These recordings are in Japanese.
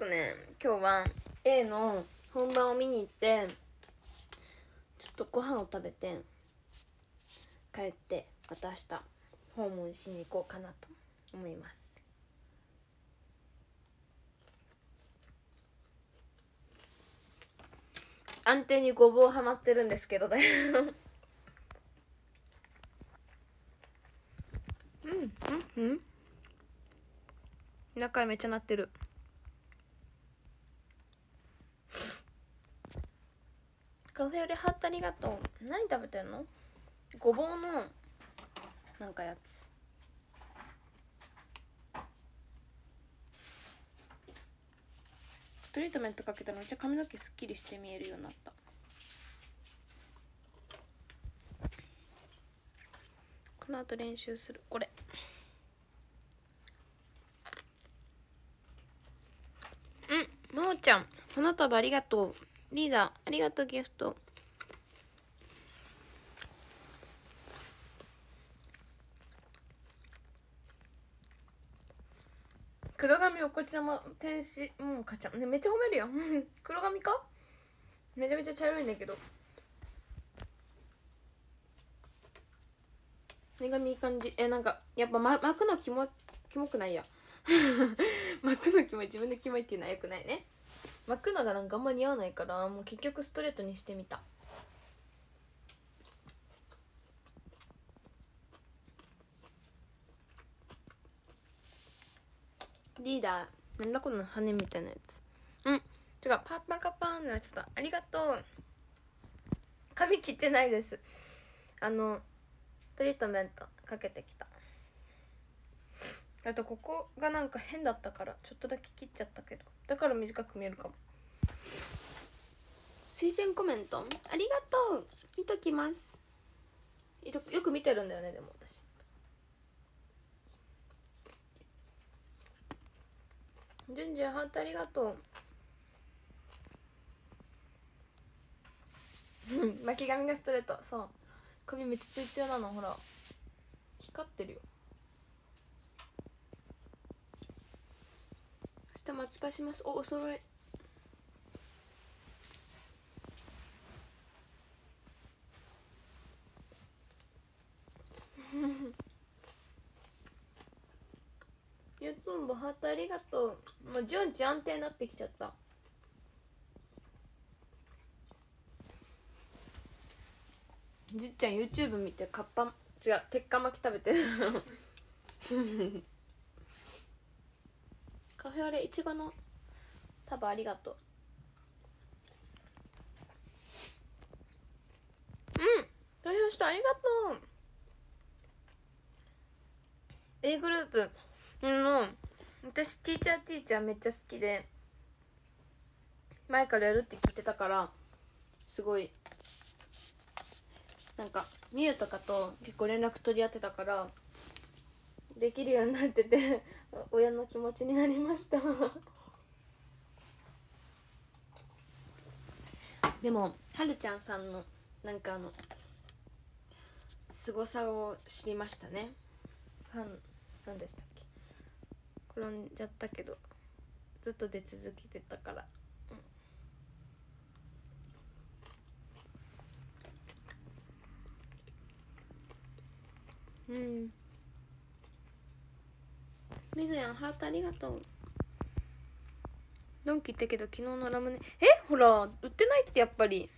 とね今日は A の本番を見に行ってちょっとご飯を食べて帰ってまた明日訪問しに行こうかなと思います。安定にごぼうはまってるんですけどね。うんうんうん。中めっちゃ鳴ってる。カフェオレハートありがとう。何食べてんの？ごぼうのなんかやつ。トリートメントかけたらめっちゃ髪の毛すっきりして見えるようになった。この後練習する。これ。うんまおちゃん。花束ありがとう。リーダーありがとうギフト。黒髪おこちゃま天使。もうかちゃん。ねめっちゃ褒めるよ 黒髪か？めちゃめちゃ茶色いんだけど。目髪いい感じ。えなんかやっぱ、ま、巻くのキモキモくないや。巻くのキモい。自分でキモいっていうのはよくないね。巻くのがなんかあんま似合わないからもう結局ストレートにしてみた。リーダーなんだこの羽みたいなやつ。うん。違う。パッパカパーンのやつだ。ありがとう。髪切ってないです。あのトリートメントかけてきたあとここがなんか変だったからちょっとだけ切っちゃったけど。だから短く見えるかも。推薦コメント？ありがとう。見ときます。よく見てるんだよねでも私。じゅんじゅんハートありがとう。巻き髪がストレート。そう。髪めっちゃツイツヤなのほら。光ってるよ。明日松葉します。おお揃い。ゆとんぼハートありがとう。もう順次安定になってきちゃった。じっちゃん YouTube 見てカッパ違う鉄火巻き食べてる。カフェオレいちごの束ありがとう。うん。投票したありがとう。A グループ。の私ティーチャーティーチャーめっちゃ好きで前からやるって聞いてたからすごいなんかみゆとかと結構連絡取り合ってたからできるようになってて 親の気持ちになりました。でもはるちゃんさんのなんかあの凄さを知りましたね。ファン何でしたっけ？転んじゃったけどずっと出続けてたから。うん、うん、みずやん。ハートありがとう。ドンキ行ったけど昨日のラムネ。え？ほら売ってないってやっぱり。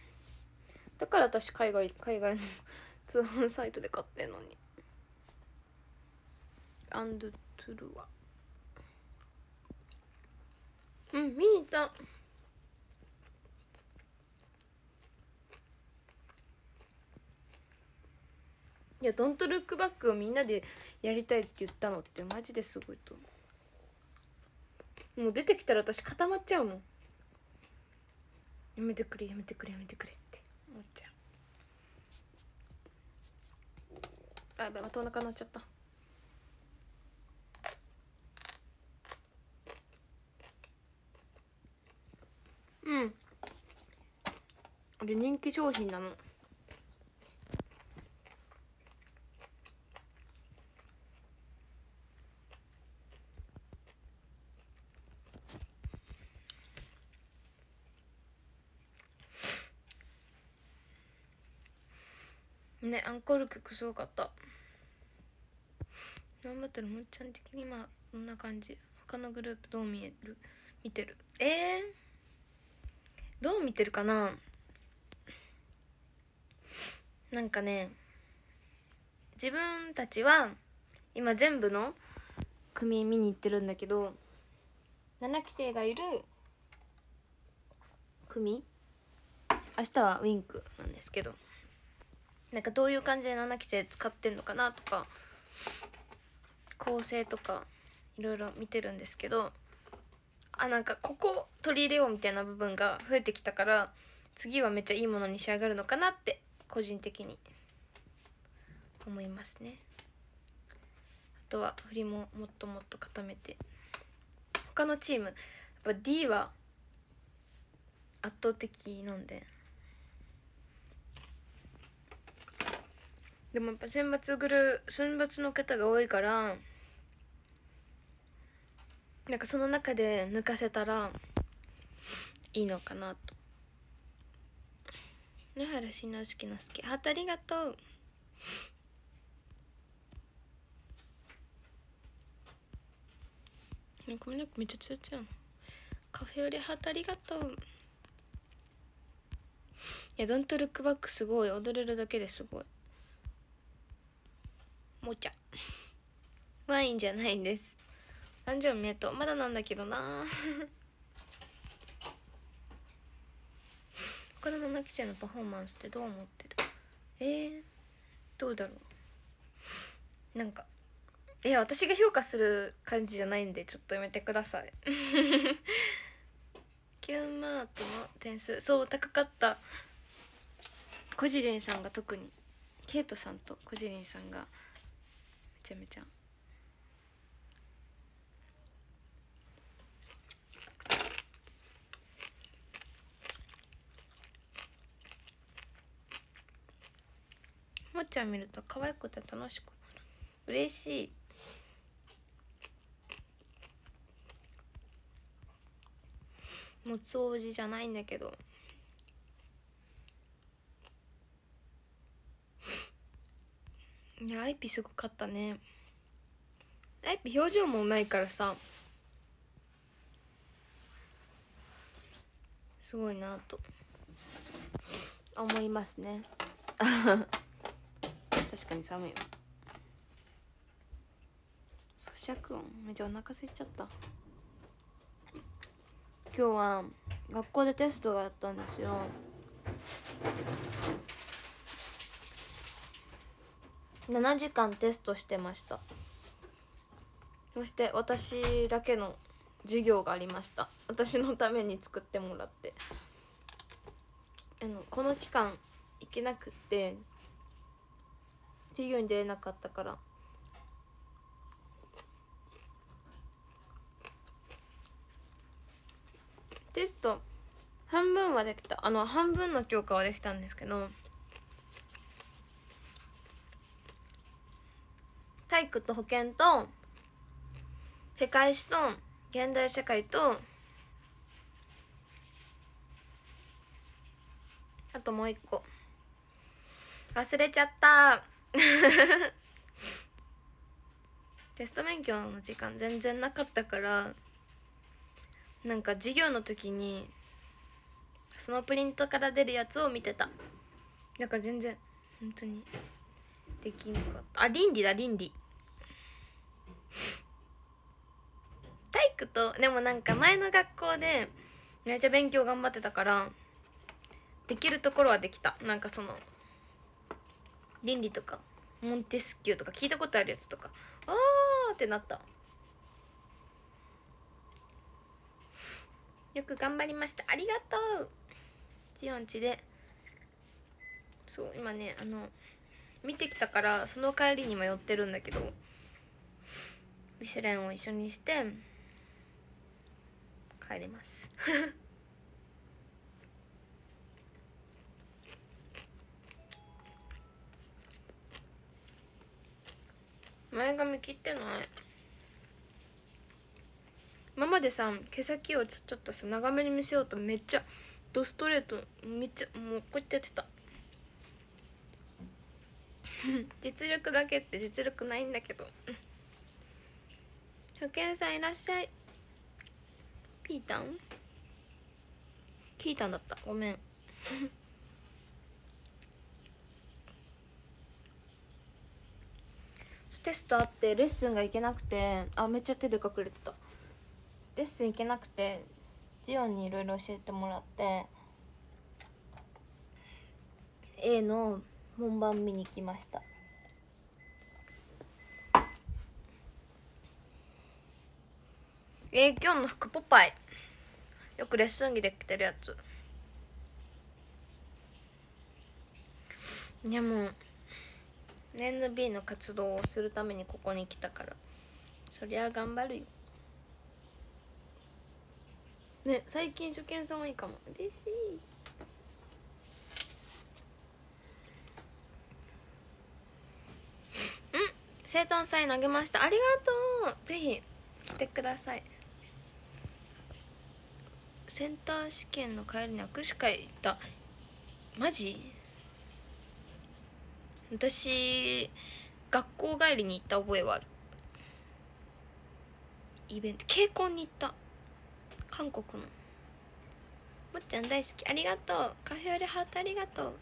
だから私海外海外の 通販サイトで買ってんのに。アンドゥトゥルはうん見に行った。いや「ドントルックバック」をみんなでやりたいって言ったのってマジですごいと思う。もう出てきたら私固まっちゃうもん。やめてくれやめてくれやめてくれって。思っちゃう。あやばいまたお腹鳴っちゃった。うん。あれ人気商品なの。ねアンコール曲すごかった。頑張ってるもっちゃん的に今こんな感じ。他のグループどう見える？見てる。えー、どう見てるかな？なんかね自分たちは今全部の組見に行ってるんだけど7期生がいる組明日はウィンクなんですけど。なんかどういう感じで7期生使ってんのかなとか構成とかいろいろ見てるんですけどあなんかここ取り入れようみたいな部分が増えてきたから次はめっちゃいいものに仕上がるのかなって個人的に思いますね。あとは振りももっともっと固めて。他のチームやっぱ D は圧倒的なんででもやっぱ選抜グル選抜の方が多いからなんかその中で抜かせたらいいのかなと。野原しのすけのすけハートありがとう。ごめんなめっちゃつやつやな。カフェオレハートありがとう。いやドントルックバックすごい。踊れるだけですごいもちゃ。ワインじゃないんです。誕生日おめでとまだなんだけどな。他の7期生のパフォーマンスってどう思ってる？えー、どうだろう。なんかえ私が評価する感じじゃないんでちょっとやめてください。キュンマートの点数。そう高かった。こじりんさんが特に。ケイトさんとこじりんさんがちゃめちゃ。もっちゃん見ると可愛くて楽しくなる。嬉しい。もつおじじゃないんだけど。いやアイピすごかったね。アイピ表情もうまいからさ。すごいなと。思いますね。確かに寒いわ。咀嚼音？めっちゃお腹空いちゃった。今日は学校でテストがあったんですよ。7時間テストしてました。そして私だけの授業がありました。私のために作ってもらって。あのこの期間行けなくて授業に出れなかったから。テスト半分はできた。あの半分の教科はできたんですけど。体育と保健と世界史と現代社会とあともう一個。忘れちゃった。テスト勉強の時間全然なかったからなんか授業の時にそのプリントから出るやつを見てた。だから全然本当にできんかった。あ倫理だ倫理。体育とでもなんか前の学校でめっちゃ勉強頑張ってたからできるところはできた。なんかその倫理とかモンテスキューとか聞いたことあるやつとかあーってなった。よく頑張りました。ありがとう。ジオンチで。そう今ねあの見てきたからその帰りにも寄ってるんだけどリシュレンを一緒にして帰ります。前髪切ってない？今までさ毛先をちょっとさ長めに見せようとめっちゃドストレートめっちゃもうこうやってやってた。実力だけって実力ないんだけど。初見さんいらっしゃい。ピータン？キータンだった。ごめん。テストあってレッスンが行けなくてあめっちゃ手で隠れてた。レッスン行けなくてジオンにいろいろ教えてもらって A の本番見に来ましたえー、今日の服ポパイ。よくレッスン着で着てるやつ。でも NB の活動をするためにここに来たから。そりゃ頑張るよ。ね最近受験さんはいいかも。嬉しい。うん生誕祭投げました。ありがとう。ぜひ来てください。センター試験の帰りに握手会行った。マジ？私学校帰りに行った覚えはある。イベント稽古に行った。韓国の。もっちゃん大好き。ありがとう。カフェオレハートありがとう。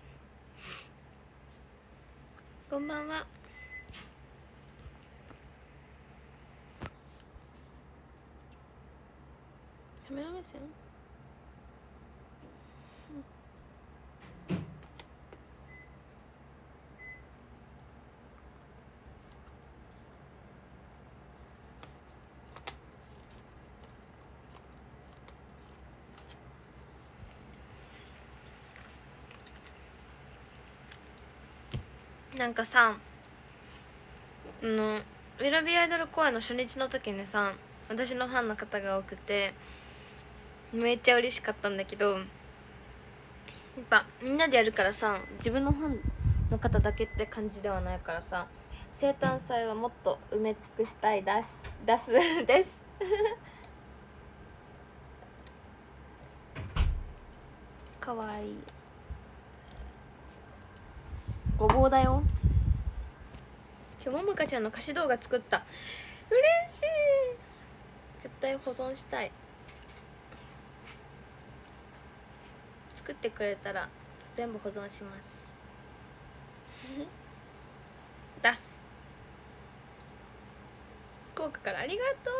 こんばんは。カメラ目線なんかさあのウィラビーアイドル公演の初日の時にさ私のファンの方が多くてめっちゃ嬉しかったんだけどやっぱみんなでやるからさ自分のファンの方だけって感じではないからさ生誕祭はもっと埋め尽くしたいです出すです。かわいい。ごぼうだよ。今日ももかちゃんの歌詞動画作った。嬉しい。絶対保存したい。作ってくれたら全部保存します。出す。福岡からありがと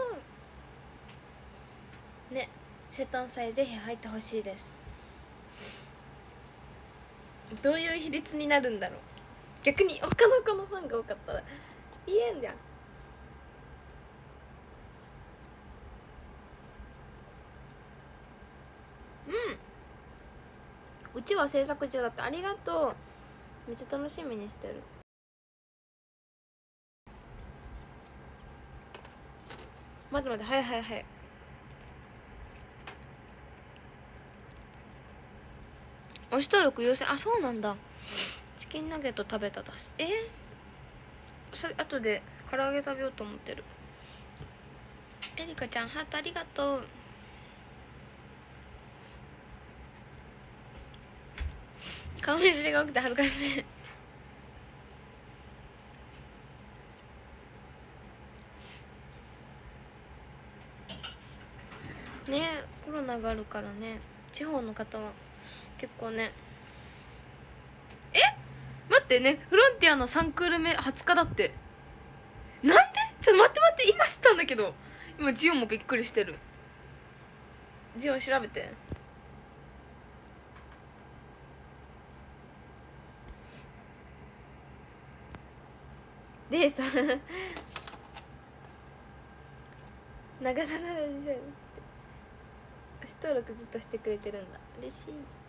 う。ね生誕祭ぜひ入ってほしいです。どういう比率になるんだろう。逆に他の子のファンが多かったら言えんじゃん。うん。うちは制作中だってありがとう。めっちゃ楽しみにしてる。待って待てはいはいはい。押し登録優先。あそうなんだ。チキンナゲット食べただすえ、さ後で唐揚げ食べようと思ってる。エリカちゃんハートありがとう。顔見知りが多くて恥ずかしい。ねコロナがあるからね。地方の方は結構ね。え？待ってねフロンティアの3クール目20日だって。なんで？ちょっと待って待って今知ったんだけど。今ジオンもびっくりしてる。ジオン調べて。レイさん。長さならにしゃべって登録ずっとしてくれてるんだ。嬉しい。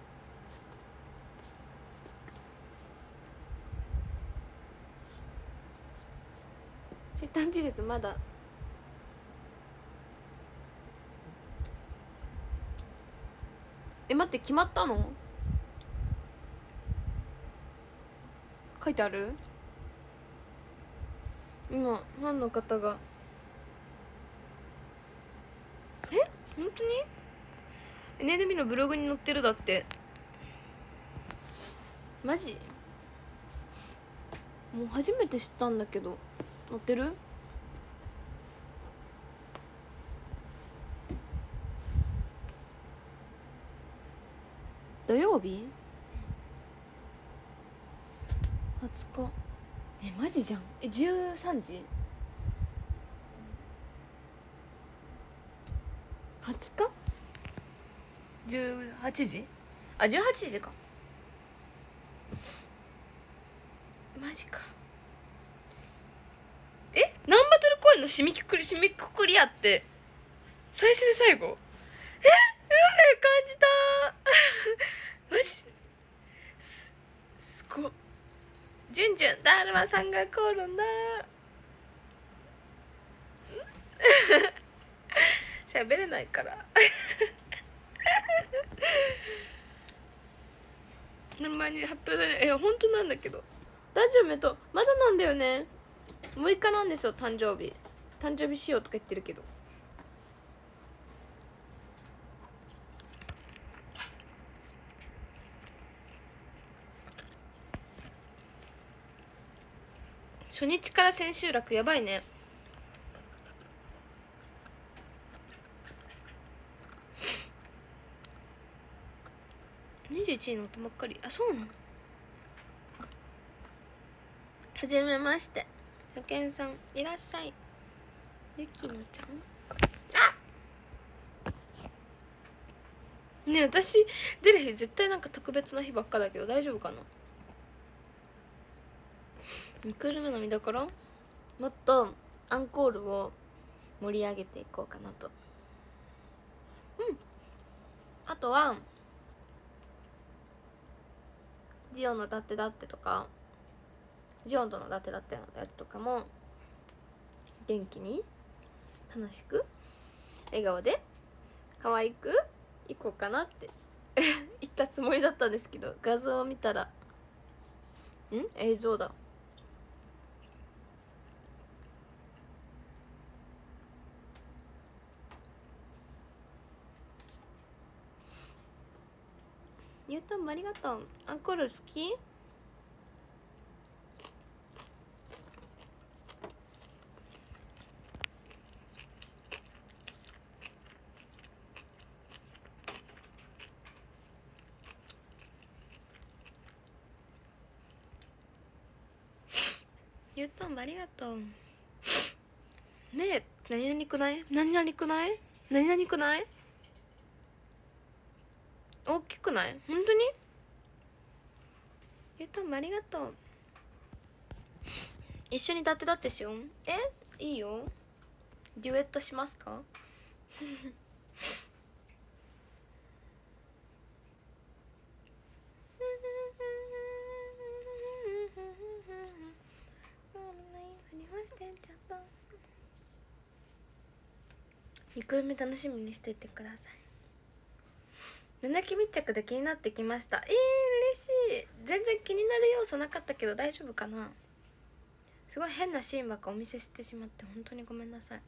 生誕事実まだ。え待って決まったの？書いてある？今ファンの方が。え？本当に？NNB のブログに載ってるだって。マジ？もう初めて知ったんだけど。乗ってる？土曜日？20日。えマジじゃん。え13時？20日？18時？あ18時か。マジかえナンバトル公演の締めくくり締めくくりやって最初で最後え運命感じた。マジすすごじゅんじゅんだるまさんが来るんだ。喋れないから。ほんまに発表だね。え本当なんだけど。大丈夫とまだなんだよね。6日なんですよ誕生日。誕生日しようとか言ってるけど。初日から千秋楽やばいね。21位の音ばっかり。あそうなの？はじめまして。初見さんいらっしゃいゆきのちゃん？あ！ねえ私出る日絶対なんか特別な日ばっかだけど大丈夫かな？2クル目の見どころもっとアンコールを盛り上げていこうかなと。うん。あとはジオンのだってだってとかジオンとのだってだってのやつとかも元気に楽しく笑顔で可愛くいこうかなって。言ったつもりだったんですけど画像を見たらん？映像だ。ゆうとんもありがとうアンコール好き？ありがとう。目何々くない？何々くない？何々くない？大きくない？本当に？ゆうとんありがとう。一緒にだってだってしよう。えいいよ。デュエットしますか？2クール目楽しみにしていてください。七木密着で気になってきました。えー、嬉しい。全然気になる要素なかったけど大丈夫かな。すごい変なシーンばっかお見せしてしまって本当にごめんなさい。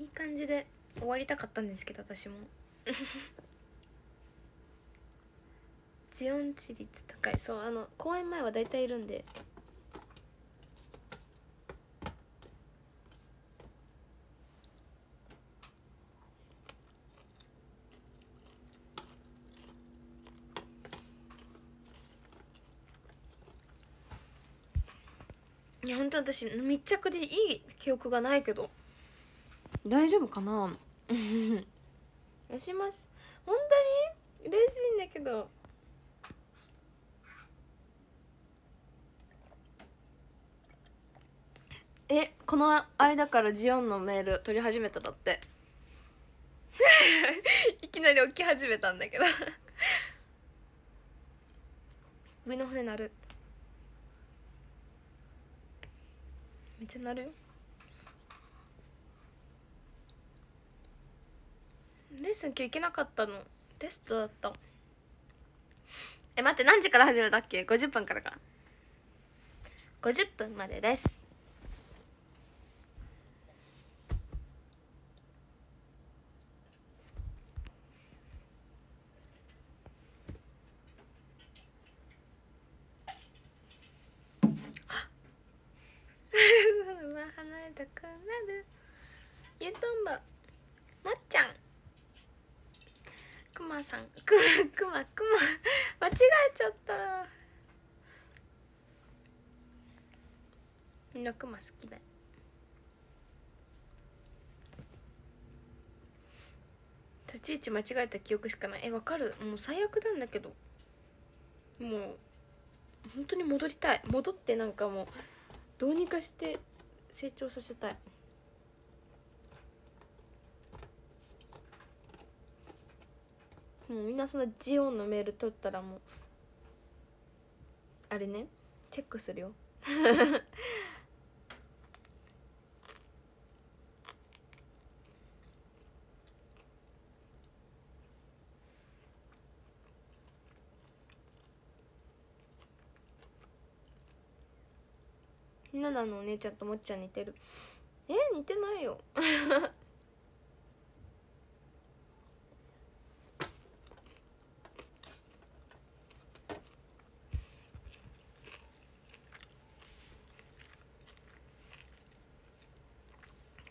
いい感じで終わりたかったんですけど私も。ジオンチ率高い。そうあの公演前は大体いるんで。いや本当私密着でいい記憶がないけど。大丈夫かな？出します。本当に嬉しいんだけど。えこの間からジオンのメール取り始めただって。いきなり起き始めたんだけど。上の骨鳴るめっちゃ鳴るよ。レッスン今日行けなかったの。テストだった。え待って何時から始めたっけ？50分からか。50分までです。れたくなる。ゆとんぼ。まっちゃん。くまさん。くくまくま。間違えちゃった。みんなくま好きだよ。立ち位置間違えた記憶しかない。えわかる。もう最悪なんだけど。もう本当に戻りたい。戻ってなんかもうどうにかして成長させたい。もうみんなそのジオンのメール取ったらもうあれねチェックするよ。ナナのお姉ちゃんともっちゃん似てる。え似てないよ。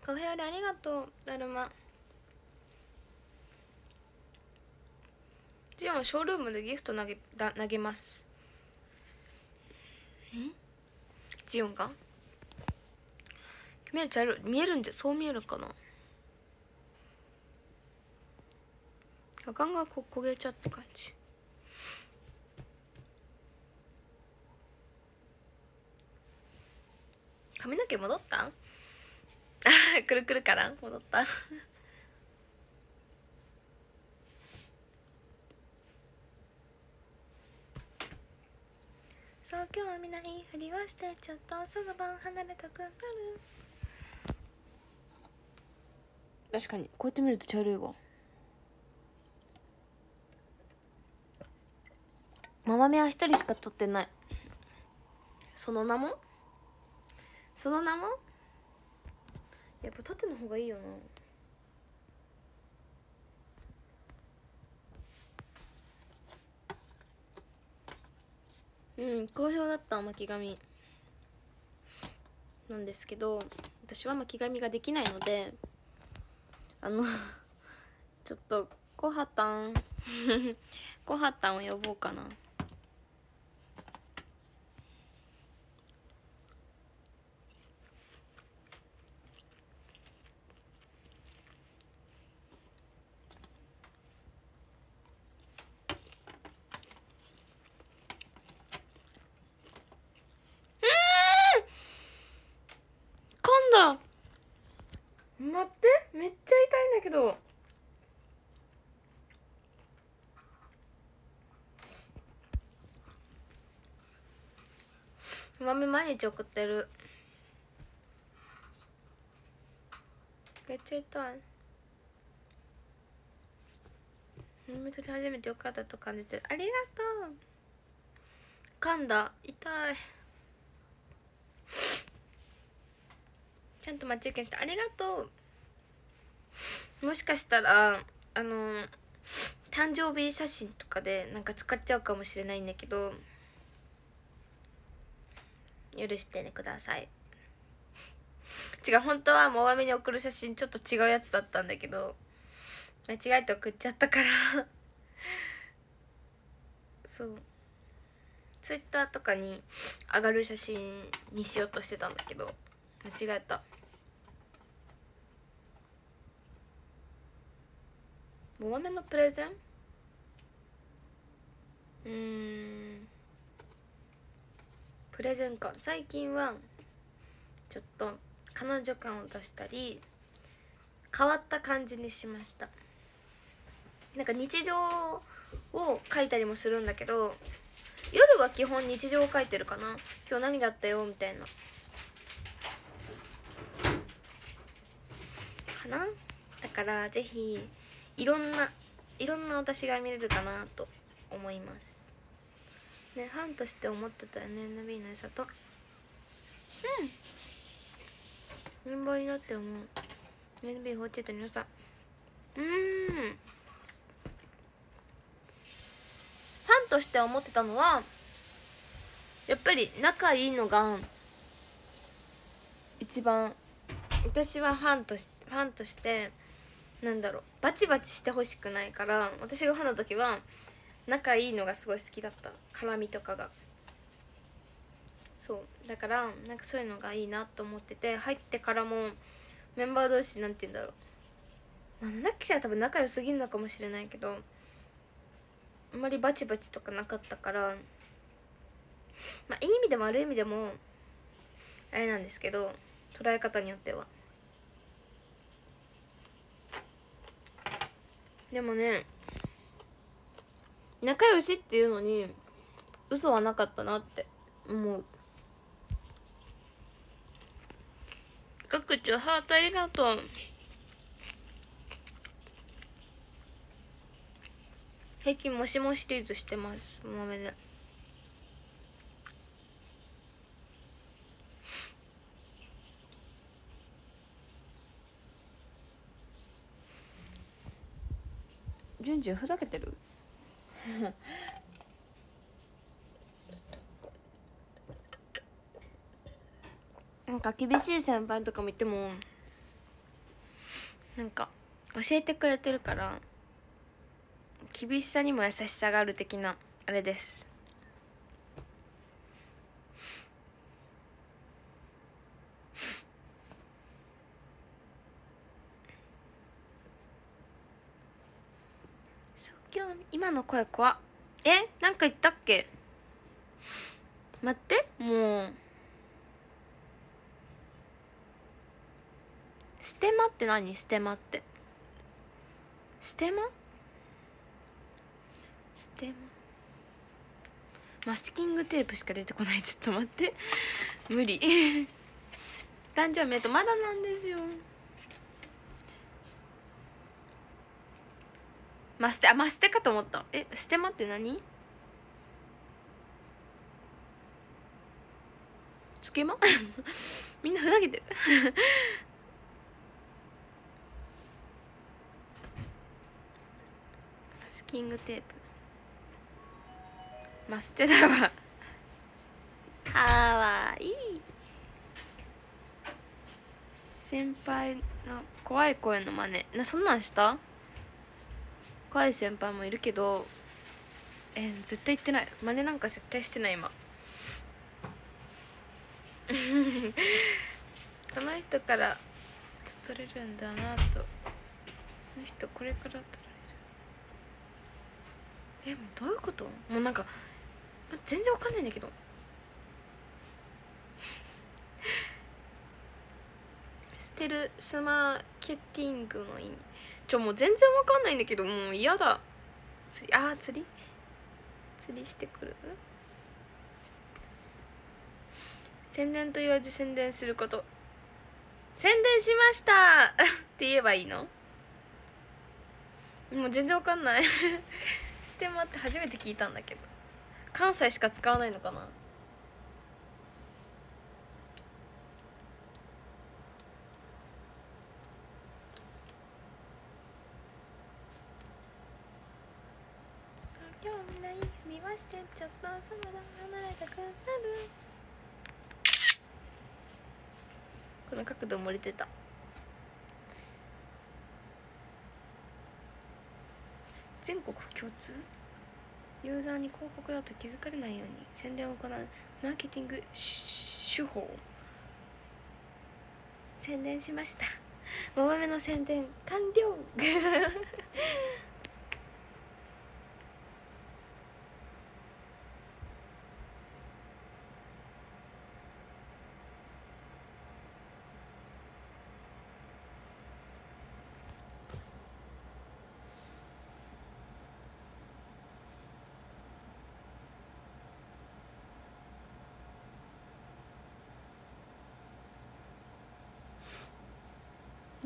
カフェオレありがとうだるま。ジオンショールームでギフト投げだ投げます。んジオンが？見えちゃう見えるんじゃそう見えるかな。ガンガンこ焦げちゃって感じ。髪の毛戻ったくるくるから戻った。そう今日はみんないふりをしてちょっとその場を離れたくなる。確かに。こうやって見ると茶色いわ。ママ目は一人しか撮ってない。その名も？その名も？やっぱ縦の方がいいよな。うん好評だった巻き髪なんですけど私は巻き髪ができないのであの ちょっとコハタン コハタンを呼ぼうかな噛んだ待ってめっちゃ痛いんだけど豆毎日送ってる。めっちゃ痛い。本当に初めてよかったと感じてる。ありがとう。噛んだ。痛い。ちゃんと待ち受けして。ありがとう。もしかしたらあの誕生日写真とかでなんか使っちゃうかもしれないんだけど。許してねください。違う本当はモバメに送る写真ちょっと違うやつだったんだけど間違えて送っちゃったから。そう。ツイッターとかに上がる写真にしようとしてたんだけど間違えた。モバメのプレゼン？うん。プレゼンか最近はちょっと彼女感を出したり変わった感じにしました。なんか日常を書いたりもするんだけど夜は基本日常を書いてるかな。今日何があったよみたいな。かな？だからぜひいろんないろんな私が見れるかなと思います。ねファンとして思ってたよね NB の良さと。うん。メンバーになって思う NB48 の良さ。うん。ファンとして思ってたのはやっぱり仲いいのが一番。私はファンとしファンとしてなんだろうバチバチしてほしくないから私がファンの時は仲いいのがすごい好きだった。絡みとかが。そう。だからなんかそういうのがいいなと思ってて入ってからもメンバー同士なんて言うんだろう。まあ7期生は多分仲良すぎるのかもしれないけどあんまりバチバチとかなかったからまあいい意味でも悪い意味でもあれなんですけど捉え方によっては。でもね仲良しっていうのに嘘はなかったなって思う。各地ハートありがとう。平均もしもシリーズしてます。豆で順次ふざけてる？なんか厳しい先輩とかもいてもなんか教えてくれてるから厳しさにも優しさがある的なあれです今の声怖えなんか言ったっけ？待って。もう。ステマって何？ステマって。ステマ？ステマ？マスキングテープしか出てこない。ちょっと待って。無理。誕生日とまだなんですよ。マステあマステかと思った。えステマって何？つけま？みんなふざけてる。マ スキングテープ。マステだわ。かわいい。先輩の怖い声の真似。なそんなんした？怖い先輩もいるけどえ、絶対言ってない。真似なんか絶対してない今。この人から取れるんだなと。この人これから取られる。えもうどういうこと？もうなんか全然わかんないんだけど。ステルスマーケティングの意味。ちょもう全然わかんないんだけどもう嫌だ。釣りあー釣り？釣りしてくる？宣伝と言わず宣伝すること。宣伝しました！って言えばいいの？もう全然わかんない。ステマって初めて聞いたんだけど。関西しか使わないのかなしてちょっとそばが離れたくなる。この角度漏れてた。全国共通ユーザーに広告だと気づかれないように宣伝を行うマーケティング手法。宣伝しました。5番目の宣伝完了。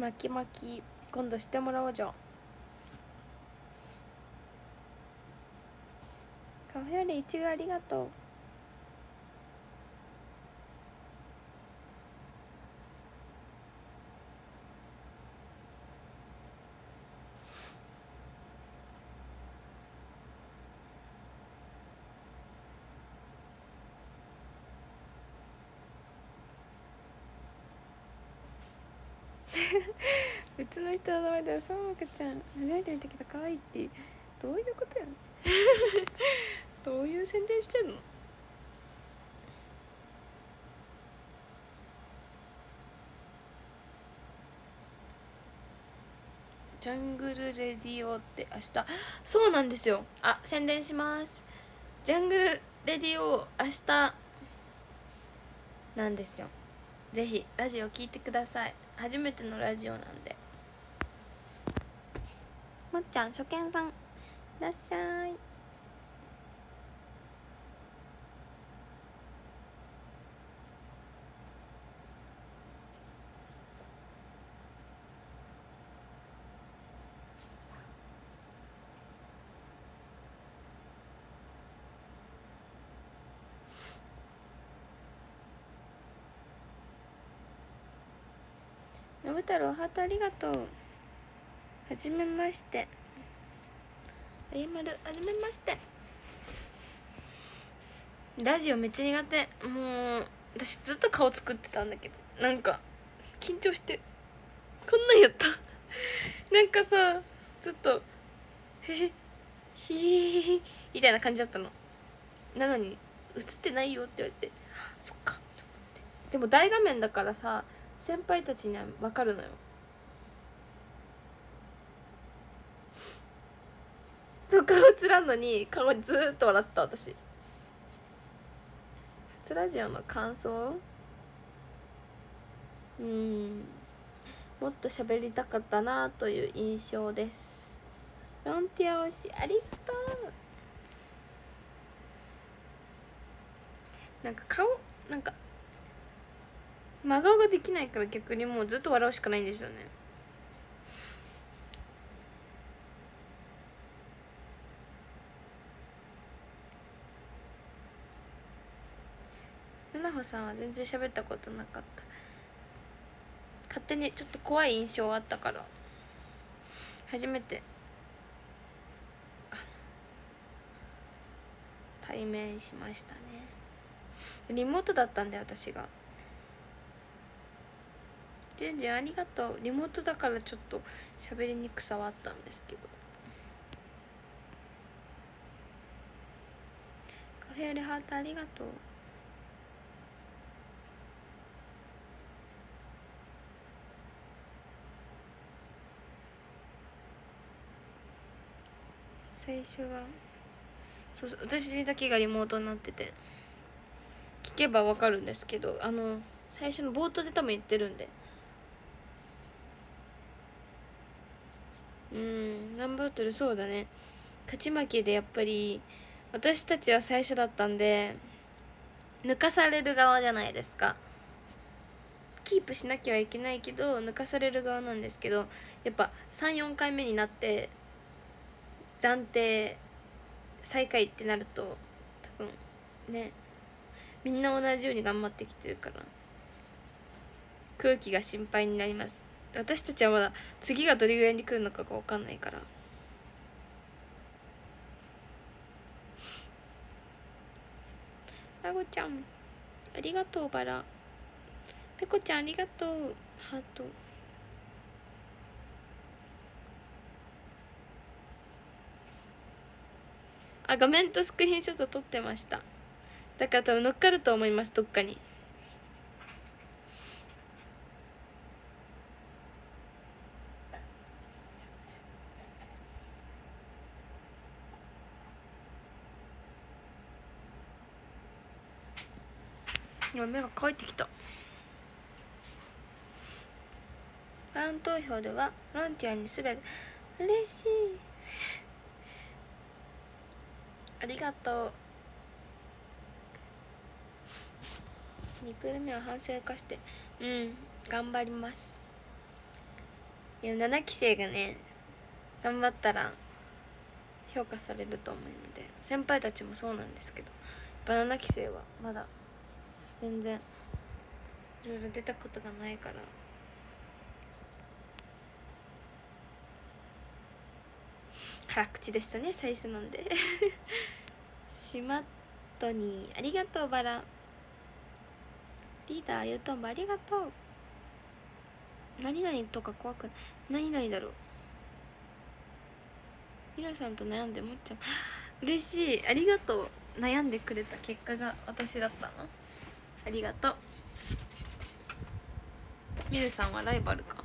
巻き巻き今度してもらおうじゃん。カフェオレいちごありがとう。別の人の名前で「さもかちゃん初めて見たけど可愛いって。どういうことやん。どういう宣伝してんの？ジャングルレディオって明日。そうなんですよ。あ宣伝します。ジャングルレディオ明日なんですよ。ぜひラジオ聞いてください。初めてのラジオなんで。もっちゃん初見さんいらっしゃい。ぶ太郎ハートありがとう。はじめまして。あゆまるはじめまして。ラジオめっちゃ苦手。もう私ずっと顔作ってたんだけど。なんか緊張して。こんなんやった。なんかさずっと「へへひひひ」みたいな感じだったの。なのに映ってないよって言われて。そっかと思って。でも大画面だからさ先輩たちには分かるのよ。そう顔映らんのに顔ずっと笑った私。初ラジオの感想？うん。もっと喋りたかったなという印象です。ロンティア推しありがとう。なんか顔なんか真顔ができないから逆にもうずっと笑うしかないんですよね。七穂さんは全然喋ったことなかった。勝手にちょっと怖い印象あったから。初めて。対面しましたね。リモートだったんで私が。じゅんじんありがとう。リモートだからちょっと喋りにくさはあったんですけど。カフェオレハートありがとう。最初がそうそう私だけがリモートになってて聞けばわかるんですけどあの最初の冒頭で多分言ってるんでうん頑張ってる。そうだね。勝ち負けでやっぱり私たちは最初だったんで抜かされる側じゃないですか。キープしなきゃいけないけど抜かされる側なんですけどやっぱ34回目になって暫定最下位ってなると多分ねみんな同じように頑張ってきてるから空気が心配になります。私たちはまだ次がどれぐらいに来るのかが分かんないから。あごちゃんありがとうバラ。ペコちゃんありがとう。ハート。あ画面とスクリーンショット撮ってました。だから多分乗っかると思いますどっかに。目が乾いてきた。ファン投票ではボランティアにすべて嬉しい。ありがとう。2クール目は反省化してうん頑張ります。いや7期生がね頑張ったら評価されると思うので先輩たちもそうなんですけどやっぱ7期生はまだ全然。いろいろ出たことがないから。辛口でしたね最初なんで。しまっとにありがとうバラ。リーダーゆうとんばありがとう。何々とか怖くない。何々だろう。ミラさんと悩んでもっちゃん嬉しい。ありがとう。悩んでくれた結果が私だったの。ありがとう。ミルさんはライバルか？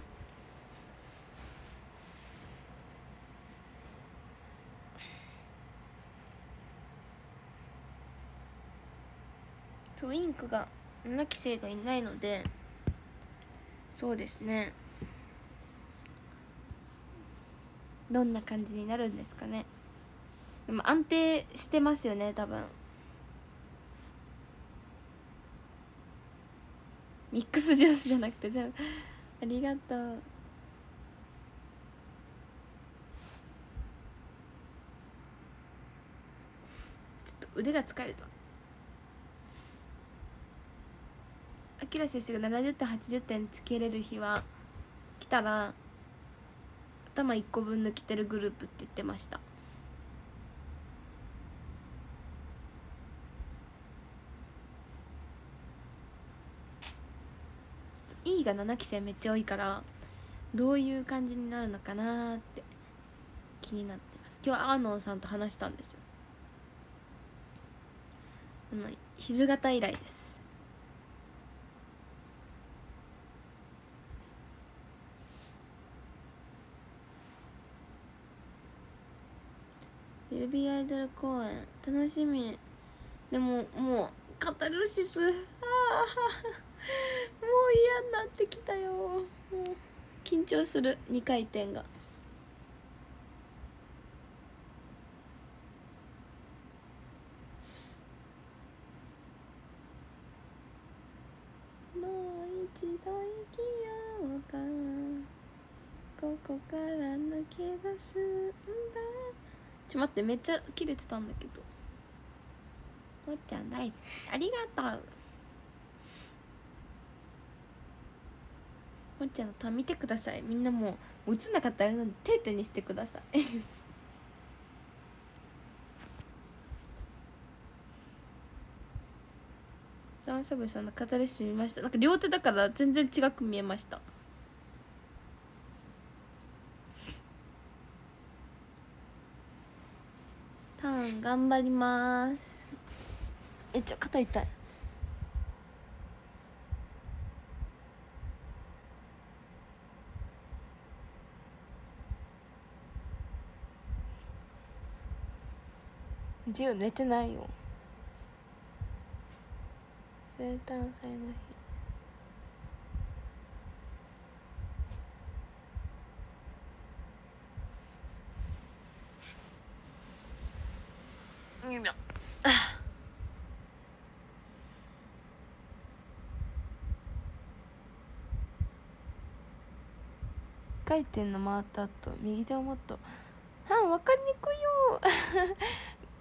トインクが7期生がいないのでそうですね。どんな感じになるんですかね。でも安定してますよね多分。ミックスジュースじゃなくて全部。ありがとう。ちょっと腕が疲れた。あきら先生が70点80点つけれる日は来たら頭1個分抜きてるグループって言ってました「E」が7期生めっちゃ多いからどういう感じになるのかなって気になってます。今日アーノンさんと話したんですよ。あの昼型以来です。ルビーアイドル公演楽しみ。でももうカタルシスああもう嫌になってきたよ。もう緊張する。2回転が。もう一度生きようか。ここから抜け出すんだ。ちょ待ってめっちゃ切れてたんだけど。もっちゃん大好き。ありがとう。もっちゃんのタ見てください。みんなもう映んなかったらなんで手手にしてください。ダンサブさんの語りしてみました。なんか両手だから全然違く見えました。ターン頑張ります。めっちゃ肩痛いジュ寝てないよ。生誕祭の日。よいしょ回転の回った後右手をもっと。あ分かりにくいよ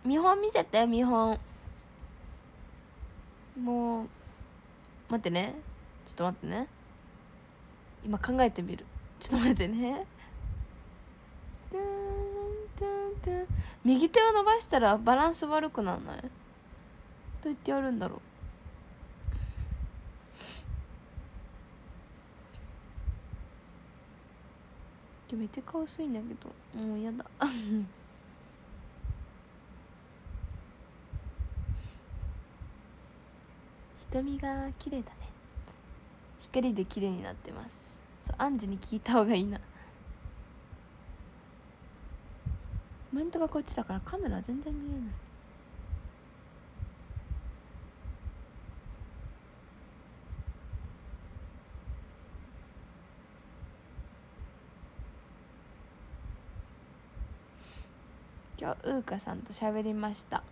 見本見せて見本。もう待ってね。ちょっと待ってね。今考えてみる。ちょっと待ってね。右手を伸ばしたらバランス悪くならない？どうやってやるんだろう？めっちゃ顔薄いんだけど。もうやだ。瞳が綺麗だね。光で綺麗になってます。そうアンジに聞いた方がいいな。コメントがこっちだからカメラ全然見えない。今日ウーカさんと喋りました。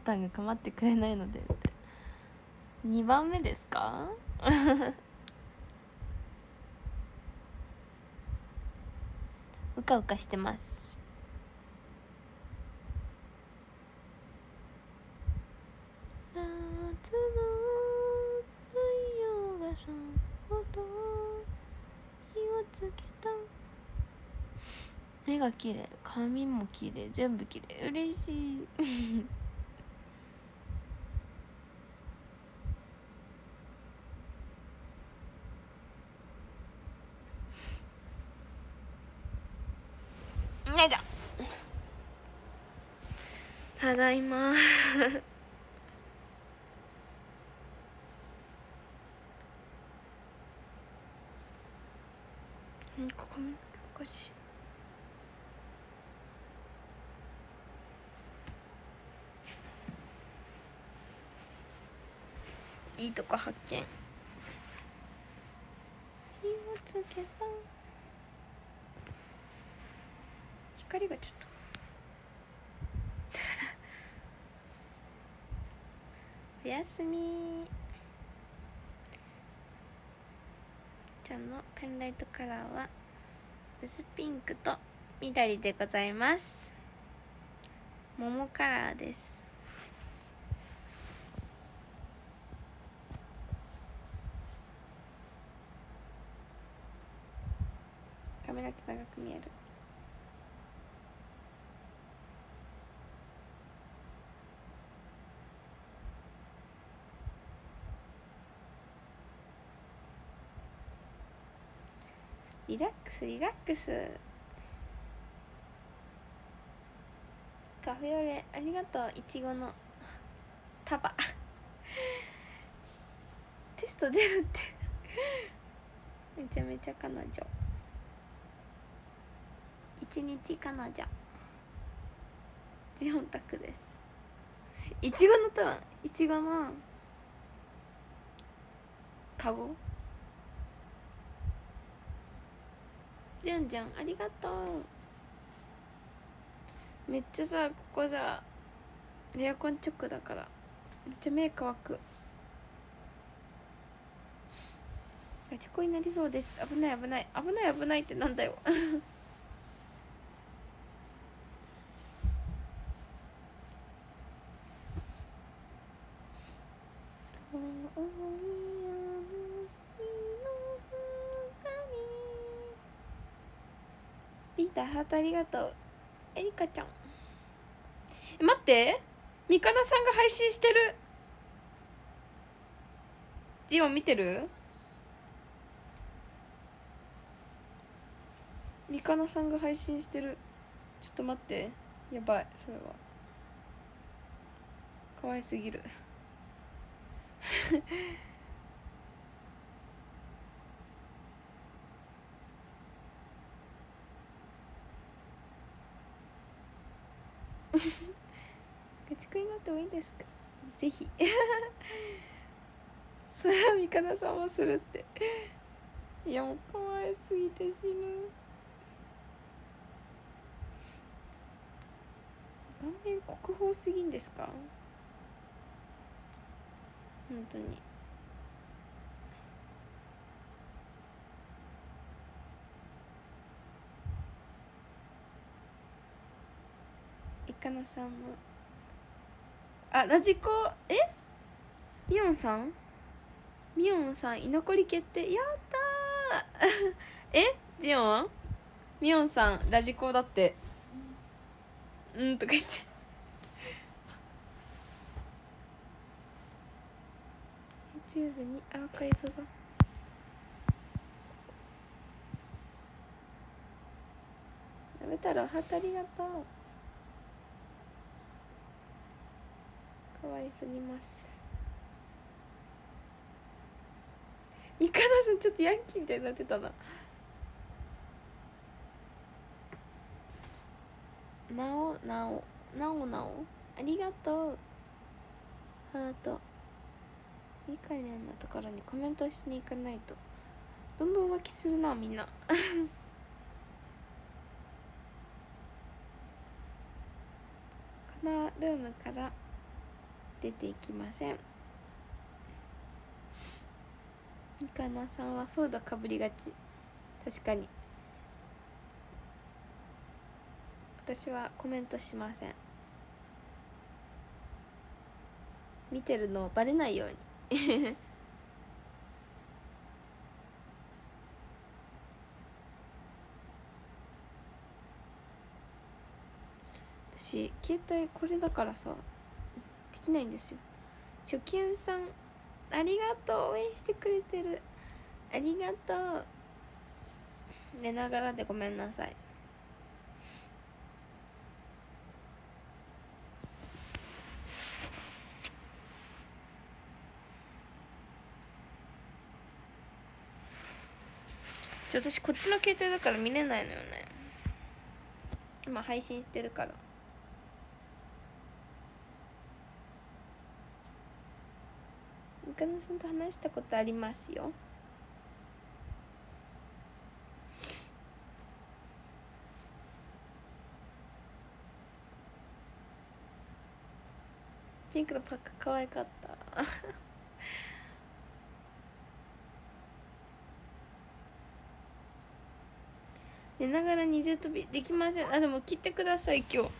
たんが構ってくれないので2番目ですか？うかうかしてます。夏の太陽がさ火をつけた。目が綺麗。髪も綺麗。全部綺麗。嬉しい。ただいまうん。ここもおかし。いいいとこ発見。火をつけた。光がちょっと。おやすみ。ちゃんのペンライトカラーは薄ピンクと緑でございます。桃カラーです。カメラ長く見える。スリラックス。カフェオレありがとういちごの。束。テスト出るって。めちゃめちゃ彼女。一日彼女。ジオンタクです。いちごの束。いちごの。カゴ。じゅんじゅん。ありがとう。めっちゃさここさエアコン直だから。めっちゃ目乾く。ガチ恋になりそうです。危ない危ない。危ない危ないってなんだよ ピーターハートありがとう。エリカちゃん。え待って。ミカナさんが配信してる。ジオン見てる？ミカナさんが配信してる。ちょっと待って。やばい。それは。かわいすぎる。ガチ恋になってもいいですか？ぜひ。それはミカナさんもするって。いやもう可愛すぎて死ぬ。顔面国宝すぎんですか？本当に。かなさんのあラジコ？え？ミオンさん？ミオンさん居残り決定？やったー！え？ジオン？ミオンさんラジコだって。うんとか言って。YouTube にアーカイブが。やめたらハートありがとうわいすぎます。ミカナさんちょっとヤンキーみたいになってたな。なおなお。なおなお。ありがとう。ハート。いいかねんなところにコメントしに行かないと。どんどん浮気するなみんな。カナールームから出ていきません。みかなさんはフードかぶりがち。確かに。私はコメントしません。見てるのバレないように。私携帯これだからさ。できないんですよ。初見さんありがとう応援してくれてる。ありがとう。寝ながらでごめんなさい。ちょ私こっちの携帯だから見れないのよね。今配信してるから。岡野さんと話したことありますよ。ピンクのパック可愛かった。寝ながら二重跳びできません。あでも切ってください今日。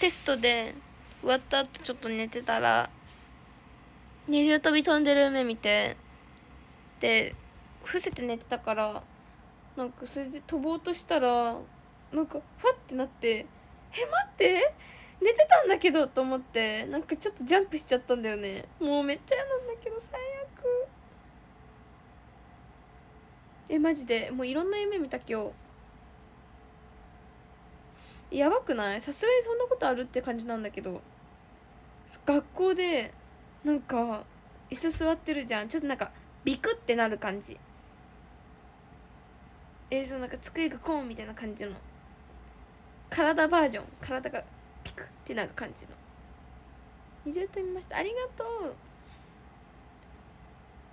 テストで終わった後ちょっと寝てたら。二重跳び飛んでる夢見て。で伏せて寝てたからなんかそれで飛ぼうとしたらなんかファってなって「え待って寝てたんだけど」と思ってなんかちょっとジャンプしちゃったんだよね。もうめっちゃ嫌なんだけど最悪。えマジでもういろんな夢見た今日。やばくない？さすがにそんなことあるって感じなんだけど。学校でなんか椅子座ってるじゃん。ちょっとなんかビクってなる感じ。えー、そうなんか机がコーンみたいな感じの。体バージョン。体がピクってなる感じの。二重跳びました。ありがとう。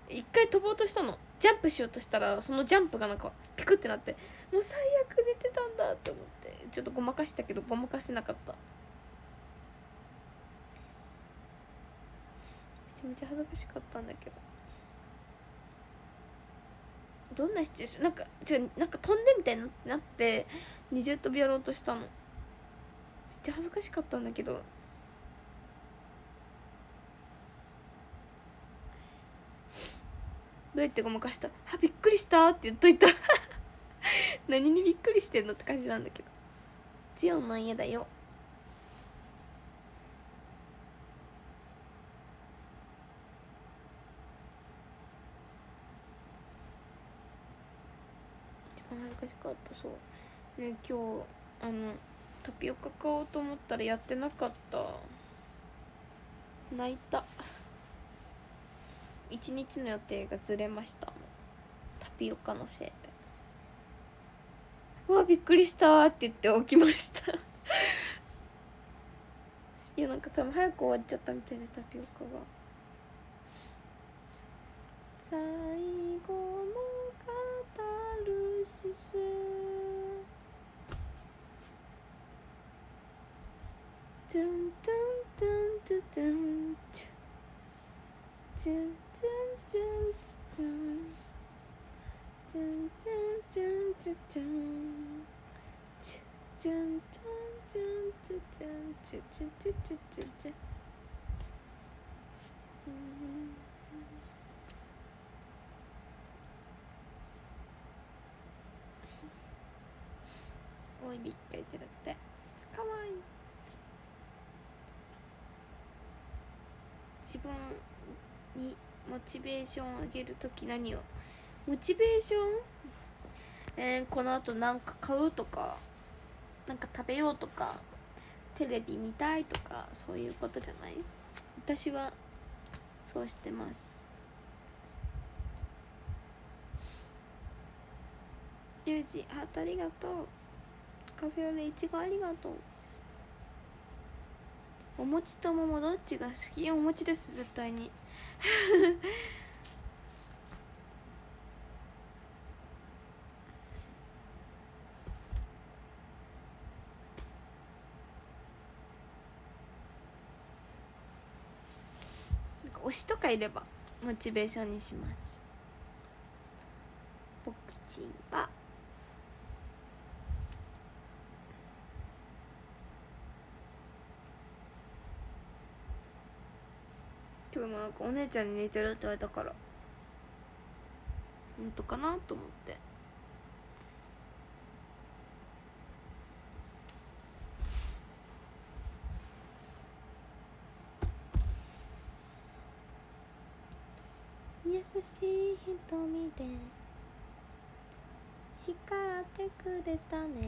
一回飛ぼうとしたの。ジャンプしようとしたらそのジャンプがなんかピクってなってもう最悪寝てたんだって思って。ちょっとごまかしたけどごまかせなかった。ちゃめちゃ恥ずかしかったんだけど。どんなシチュエーション？なんかちょなんか飛んでみたいになって二重跳びやろうとしたの。めっちゃ恥ずかしかったんだけど。どうやってごまかした？あびっくりしたって言っといた。何にびっくりしてんのって感じなんだけど。ジオンの家だよ一番恥ずかしかったそう。ね今日あのタピオカ買おうと思ったらやってなかった。泣いた。一日の予定がずれました。タピオカのせいで。うわびっくりしたって言って起きました。いやなんか多分早く終わっちゃったみたいでタピオカが。最後のカタルシストゥントゥントゥントゥントゥンチュチュンチュンチュンチュンチュンチュンチュンチュンチュンチュチュンチュンチュンチュンチュンチュンチュンチュンチュンチュンチュンおいびっくりてるってかわいい自分にモチベーションを上げる時何を？モチベーション？えー、このあとんか買うとかなんか食べようとかテレビ見たいとかそういうことじゃない？私はそうしてます。ゆうじハートありがとう。カフェオレいちごありがとう。お餅と桃どっちが好き？お餅です絶対に。なんか推しとかいればモチベーションにします。ボクチンは今日もなんかお姉ちゃんに似てるって言われたから本当かなと思って。優しい瞳で叱ってくれたね。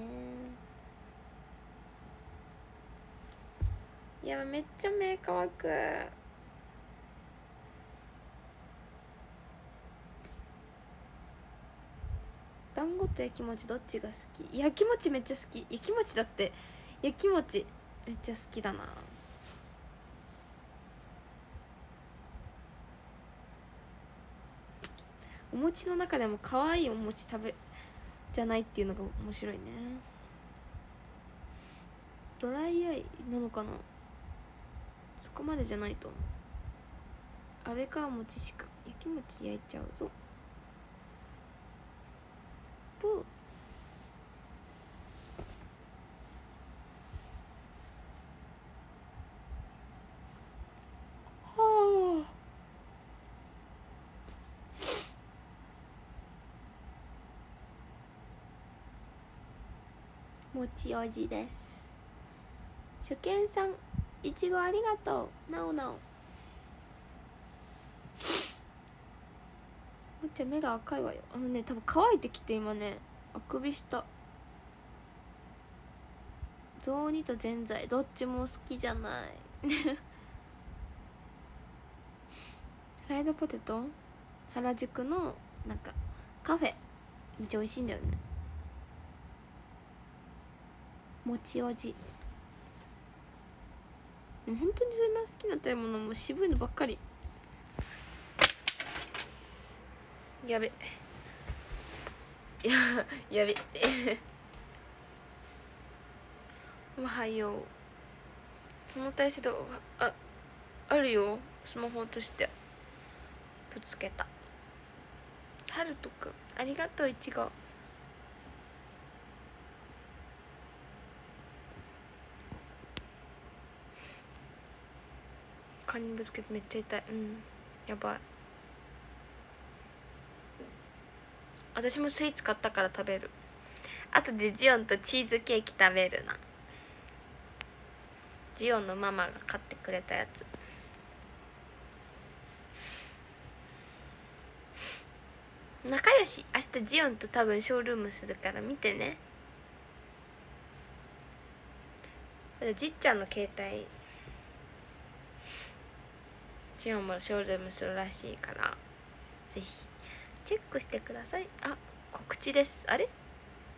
いやめっちゃ目乾く。子と焼き餅どっちが好き？焼き餅めっちゃ好き。焼き餅だって焼き餅めっちゃ好きだな。お餅の中でも可愛いお餅食べじゃないっていうのが面白いね。ドライアイなのかな？そこまでじゃないと思う。安倍川餅しか焼き餅焼いちゃうぞ。プ。はあ。もちおじです。初見さんいちごありがとう。なおなおもっちゃん目が赤いわよ。あのね多分乾いてきて今ねあくびした。雑煮とぜんざい。どっちも好きじゃない。フライドポテト？原宿のなんかカフェ。めっちゃ美味しいんだよね。もちおじ。本当にそんな好きな食べ物も渋いのばっかり。やべ。や やべ。おはよう。その体勢でああるよ。スマホ落として。ぶつけた。ハルトくんありがとういちご。カニぶつけてめっちゃ痛い。うん。やばい。私もスイーツ買ったから食べる。あとでジオンとチーズケーキ食べるな。ジオンのママが買ってくれたやつ。仲良し。明日ジオンと多分ショールームするから見てね。じっちゃんの携帯。ジオンもショールームするらしいから。ぜひ。チェックしてください。あ告知です。あれ？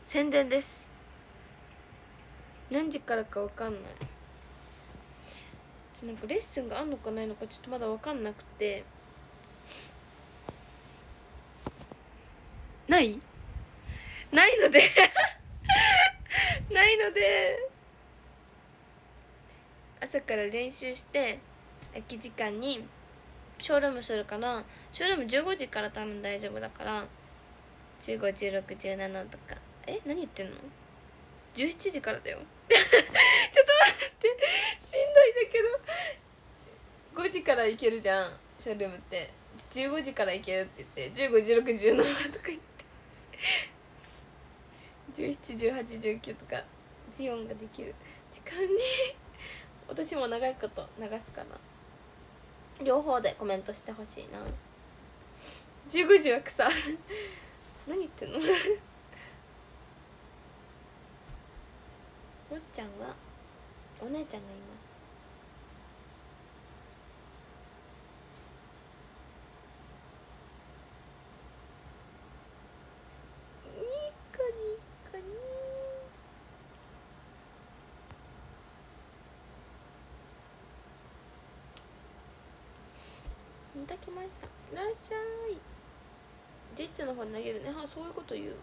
宣伝です。何時からか分かんない。ちなんかレッスンがあんのかないのかちょっとまだ分かんなくて。ない？ないので。ないので。朝から練習して空き時間にショールームするからショールーム15時から多分大丈夫だから。151617とか。え何言ってんの？17時からだよ。ちょっと待って。しんどいんだけど。5時から行けるじゃん。ショールームって。15時から行けるって言って。151617とか言って。171819とか。ジオンができる。時間に。私も長いこと流すかな。両方でコメントしてほしいな。15時は草。何言ってんの？もっちゃんはお姉ちゃんがいますニコニコニいただきました。いらっしゃいジッツの方に投げるね。あそういうこと言う。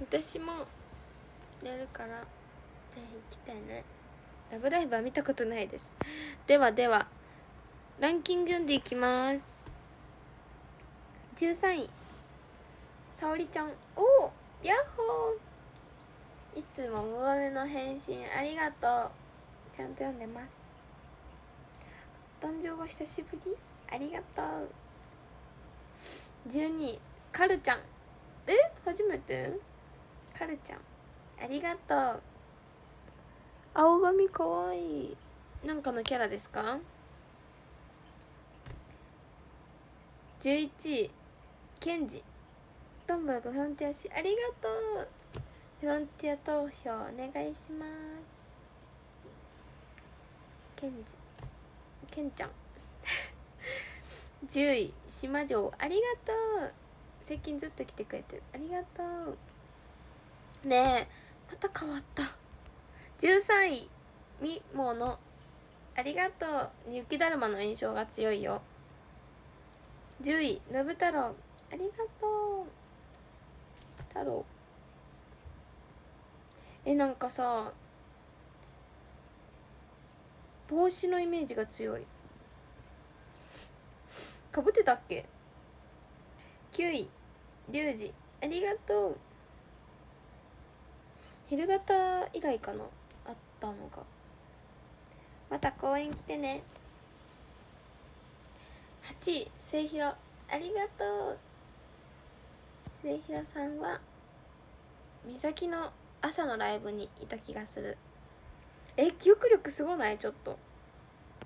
私もやるからぜひ行きたいね。ラブライブは見たことないです。ではではランキング読んでいきます。13位。沙織ちゃん。おおヤッホー。いつもモバメの返信ありがとう。ちゃんと読んでます誕生が久しぶりありがとう。12位カルちゃん。え？初めて？カルちゃん。ありがとう。青髪かわい。いなんかのキャラですか？11位ケンジ。トンボルグフロンティアしありがとう。フロンティア投票お願いします。ケンジ。ケンちゃん。10位島城。ありがとう。最近ずっと来てくれてる。ありがとう。ねえまた変わった。13位みもの。ありがとう。雪だるまの印象が強いよ。10位のぶ太郎。ありがとう。太郎。えなんかさ帽子のイメージが強い。かぶってたっけ？9位リュウジ。ありがとう。昼型以来かな？あったのが。また公園来てね。8位末広。ありがとう。末広さんは美咲の朝のライブにいた気がする。え記憶力すごない？ちょっと。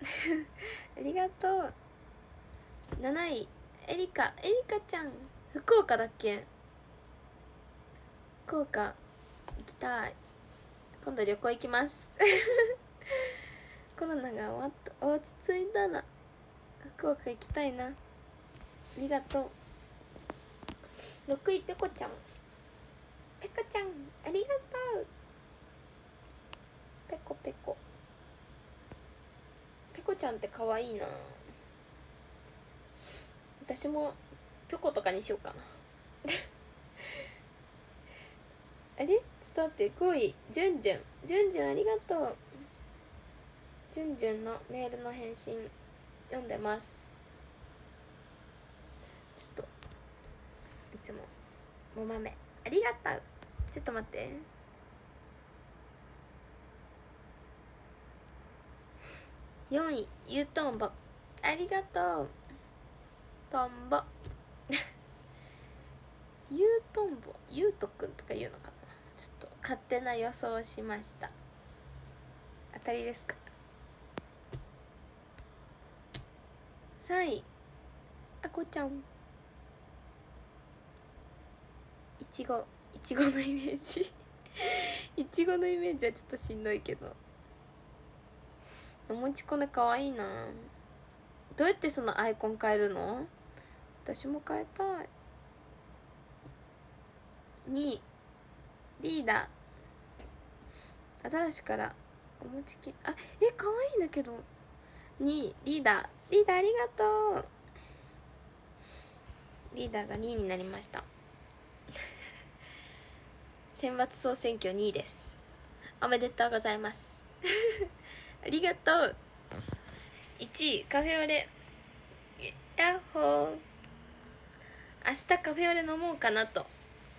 ありがとう。7位。エリカ。エリカちゃん。福岡だっけ？福岡。行きたい。今度旅行行きます。コロナが終わった落ち着いたら福岡行きたいな。ありがとう。6位ペコちゃん。ペコちゃんありがとう。ペコペコ。ペコちゃんって可愛いな。私もぴょことかにしようかな。あれ？ちょっと待って5位じゅんじゅんじゅんじゅんありがとう。じゅんじゅんのメールの返信読んでます。ちょっといつもも豆。ありがとう。ちょっと待って。4位ゆうとんぼ。ありがとう。トンボゆうとんぼ。ゆうとくんとか言うのかな。ちょっと勝手な予想をしました。当たりですか。3位あこちゃん。いちご。いちごのイメージ。いちごのイメージはちょっとしんどいけど。おもちこねかわいいな。どうやってそのアイコン変えるの？私も変えたい。2位リーダー。アザラシからお餅きあえかわいいんだけど。2位リーダー。リーダーありがとう。リーダーが2位になりました。選抜総選挙2位です。おめでとうございます。ありがとう。1位カフェオレ。ヤッホー。明日カフェオレ飲もうかなと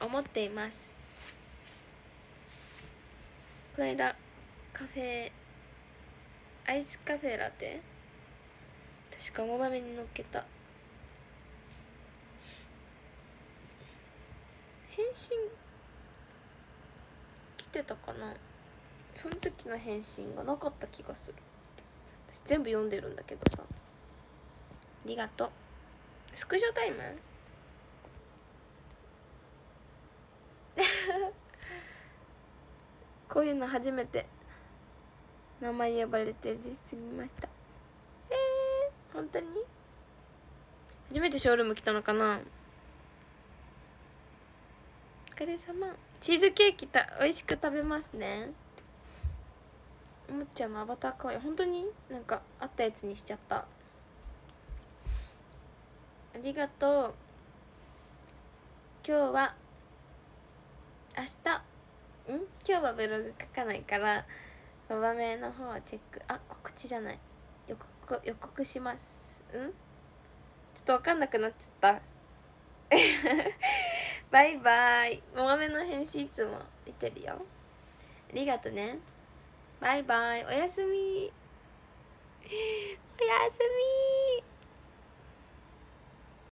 思っています。この間カフェアイスカフェラテ？確か桃豆に乗っけた。返信来てたかな？その時の返信がなかった気がする。私全部読んでるんだけどさ。ありがとう。スクショタイム？こういうの初めて。名前呼ばれて嬉しすぎました。えー、本当に？初めてショールーム来たのかな？お疲れ様。チーズケーキた美味しく食べますね。むっちゃんのアバターかわいい。本当になんかあったやつにしちゃった。ありがとう。今日は明日ん？今日はブログ書かないからババ名の方をチェック。あ告知じゃない。予告予告します。うん？ちょっと分かんなくなっちゃった。バイバイ。もまめの返信いつも見てるよ。ありがとね。バイバイ。おやすみ。おやすみ。